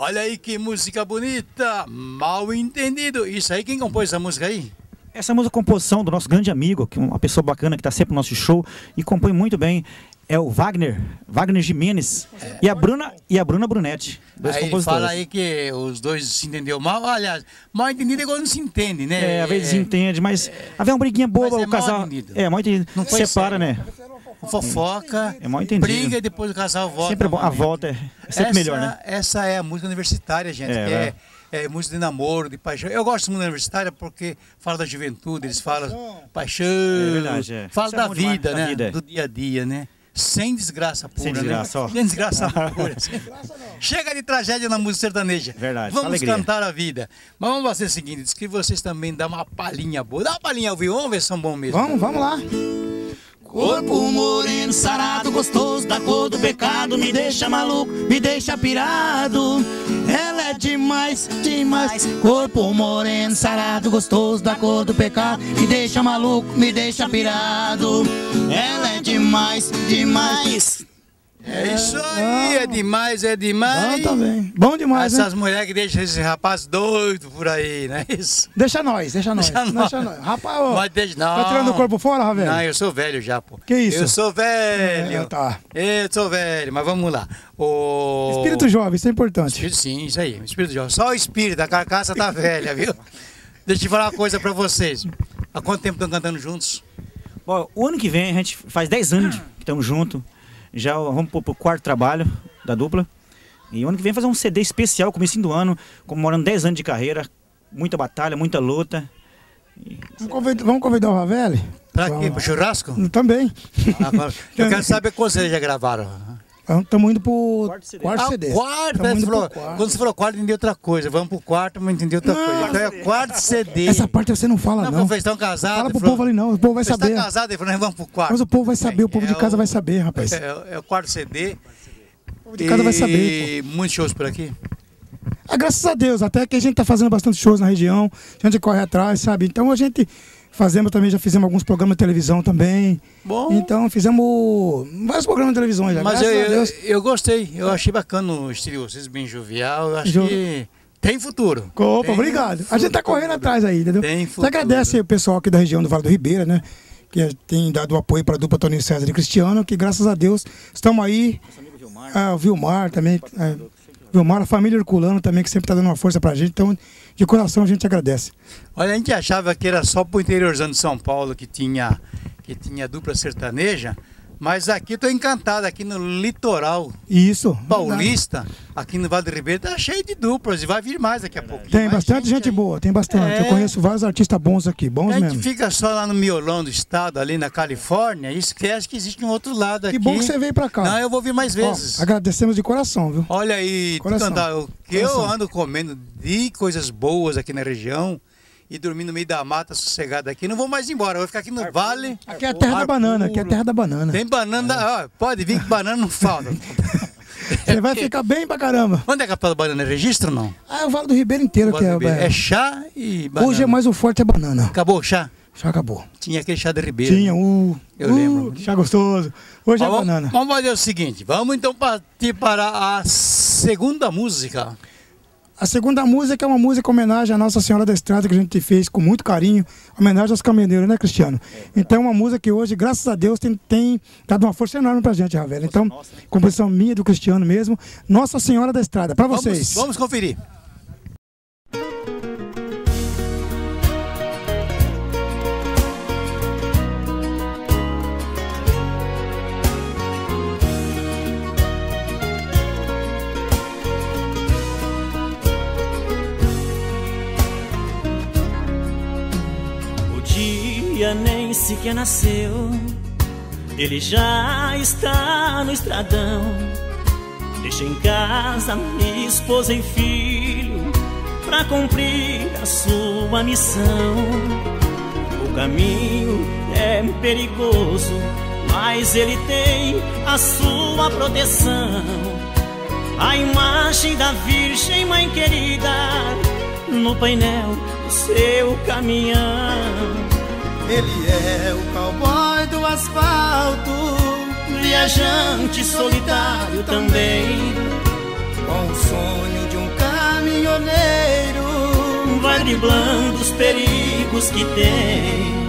Olha aí que música bonita, mal entendido. Isso aí, quem compôs essa música aí? Essa música é composição do nosso grande amigo, que é uma pessoa bacana que está sempre no nosso show e compõe muito bem. É o Wagner, Wagner Jimenez é. e a Bruna e a Bruna Brunetti. Dois aí compositores. fala aí que os dois se entendeu mal. Aliás, mal entendido é igual não se entende, né? É, às vezes é, entende, mas é, havia uma briguinha boba, é o casal. Mal entendido. É, mal entendido. Não Separa, sério. né? Fofoca, é mal entendido. briga e depois o casal volta. Sempre é bom. A volta é sempre essa, melhor, né? Essa é a música universitária, gente. É, é, é, música de namoro, de paixão. Eu gosto de música universitária porque fala da juventude, eles falam paixão, é verdade, é. fala da vida, né? Vida. Do dia a dia, né? Sem desgraça pura, Sem né? desgraça, né? ó. Sem desgraça pura. Chega de tragédia na música sertaneja. Verdade. Vamos alegria. cantar a vida. Mas vamos fazer o seguinte: diz que vocês também dão uma palhinha boa. Dá uma palhinha ao vivo, vamos ver se são bons mesmo. Vamos, vamos lá. Corpo moreno, sarado, gostoso, da cor do pecado, me deixa maluco, me deixa pirado. Ela é demais, demais. Corpo moreno, sarado, gostoso, da cor do pecado, me deixa maluco, me deixa pirado. Ela é demais, demais. É isso aí, é demais, é demais. Bom também. Bom demais, Essas né? mulheres que deixam esse rapaz doido por aí, não é isso? Deixa nós, deixa nós. Deixa, deixa nós. Rapaz, ô, Mas deixa, não. tá tirando o corpo fora, Ravel? Não, eu sou velho já, pô. Que isso? Eu sou velho. É, tá. Eu sou velho, mas vamos lá. O... Espírito jovem, isso é importante. Espírito, sim, isso aí. Espírito jovem. Só o espírito, a carcaça tá velha, viu? Deixa eu te falar uma coisa pra vocês. Há quanto tempo estão cantando juntos? Bom, o ano que vem a gente faz 10 anos que estamos juntos. Já vamos pro, pro quarto trabalho da dupla. E o ano que vem fazer um CD especial, começo do ano, comemorando 10 anos de carreira, muita batalha, muita luta. E... Vamos, convidar, vamos convidar o Ravelli? Pra quê? Pro churrasco? Também. Ah, eu quero saber quantos vocês já gravaram. Estamos indo pro quarto CD. Quarto ah, CD. Quarto, né? falou, quarto. Quando você falou quarto, entendi outra coisa. Vamos pro quarto, mas entendi outra não, coisa. Então é quarto CD. Essa parte você não fala, não. Não, vocês estão casados. Fala pro falou, povo ali, não. O povo vai saber. Você casado? Ele falou, nós vamos pro quarto. Mas o povo vai saber, o povo é, de casa o, vai saber, rapaz. É, é, o quarto CD. O povo de casa e vai saber. E muitos shows por aqui? Ah, graças a Deus, até que a gente tá fazendo bastante shows na região, a gente corre atrás, sabe? Então a gente Fazemos também, já fizemos alguns programas de televisão também. Bom. Então fizemos vários programas de televisão já. Mas eu, eu, eu, gostei, eu achei bacana o estilo vocês bem jovial. Eu acho jo... que tem futuro. Opa, tem obrigado. Futuro. A gente tá correndo atrás aí, entendeu? Tem futuro. Você agradece o pessoal aqui da região do Vale do Ribeira, né? Que tem dado apoio para a dupla Toninho César e Cristiano, que graças a Deus estamos aí. Nosso amigo Vilmar. Ah, o Vilmar também. É, Vilmar, a família Herculano também, que sempre está dando uma força pra gente. Então, de coração a gente agradece. Olha, a gente achava que era só pro interiorzão de São Paulo que tinha, que tinha dupla sertaneja. Mas aqui estou encantado, aqui no litoral Isso, paulista, verdade. aqui no Vale do Ribeiro, tá cheio de duplas e vai vir mais daqui a pouco. Tem bastante gente, gente boa, tem bastante. É... Eu conheço vários artistas bons aqui, bons mesmo. A gente mesmo. fica só lá no miolão do estado, ali na Califórnia, e esquece que existe um outro lado aqui. Que bom que você veio para cá. Não, eu vou vir mais vezes. Ó, agradecemos de coração, viu? Olha aí, coração. Andar, o que coração. eu ando comendo de coisas boas aqui na região e dormir no meio da mata sossegada aqui. Não vou mais embora, vou ficar aqui no vale. Aqui é a terra da banana, aqui é a terra da banana. Tem banana, é. ó, pode vir que banana não falta. Você vai ficar bem pra caramba. Onde é a capital da banana? É registro ou não? Ah, é o Vale do Ribeiro inteiro que é. Ribeiro. É chá e banana. Hoje é mais o forte é banana. Acabou o chá? Já acabou. Tinha aquele chá de Ribeiro. Tinha, uh, Eu uh, lembro. Chá gostoso. Hoje Mas é vamos, banana. Vamos fazer o seguinte, vamos então partir para a segunda música. A segunda música é uma música em homenagem à Nossa Senhora da Estrada, que a gente fez com muito carinho, homenagem aos caminhoneiros, né, Cristiano? Então é uma música que hoje, graças a Deus, tem, tem dado uma força enorme pra gente, Ravel. Então, composição minha, do Cristiano mesmo, Nossa Senhora da Estrada, para vocês. Vamos, vamos conferir. Dia nem sequer nasceu. Ele já está no estradão. Deixa em casa minha esposa e filho para cumprir a sua missão. O caminho é perigoso, mas ele tem a sua proteção. A imagem da Virgem Mãe querida no painel do seu caminhão. Ele é o cowboy do asfalto, viajante solitário também, com o sonho de um vai driblando os perigos que tem.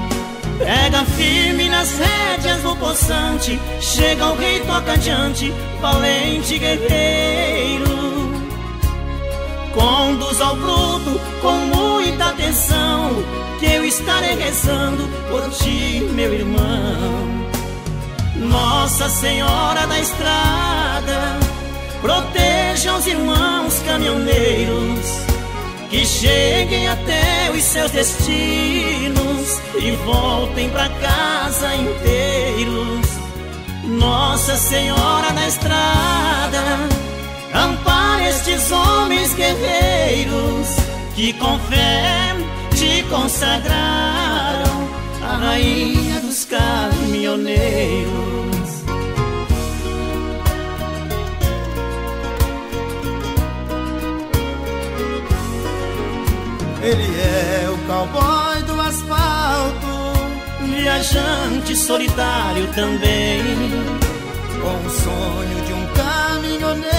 Pega firme nas rédeas do poçante, chega o rei, toca adiante, valente guerreiro. Conduz ao bruto com muita atenção, que eu estarei rezando por ti, meu irmão. Nossa Senhora da Estrada, proteja os irmãos caminhoneiros que cheguem até os seus destinos e voltem para casa inteiros. Nossa Senhora na estrada, ampare estes homens guerreiros que com fé consagraram a rainha dos caminhoneiros. Ele é o cowboy do asfalto, viajante solitário também, com o sonho de um caminhoneiro.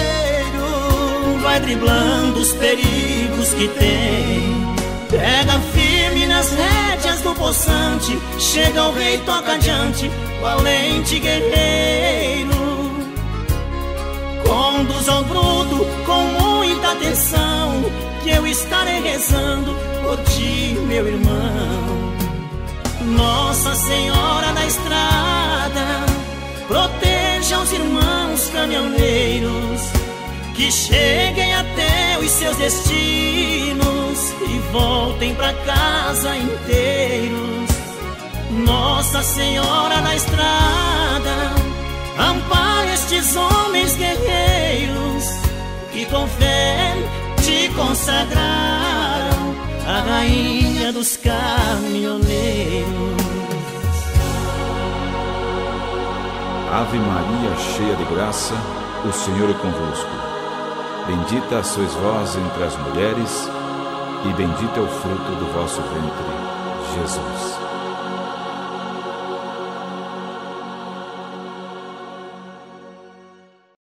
Vai driblando os perigos que tem. Pega firme nas rédeas do poçante, chega o rei, toca adiante, valente guerreiro. Conduz ao bruto com muita atenção, que eu estarei rezando por ti, meu irmão. Nossa Senhora da Estrada, proteja os irmãos caminhoneiros que cheguem até os seus destinos voltem para casa inteiros. Nossa Senhora da Estrada, ampare estes homens guerreiros que com fé te consagraram a rainha dos caminhoneiros. Ave Maria, cheia de graça, o Senhor é convosco. Bendita sois vós entre as mulheres, e bendito é o fruto do vosso ventre, Jesus.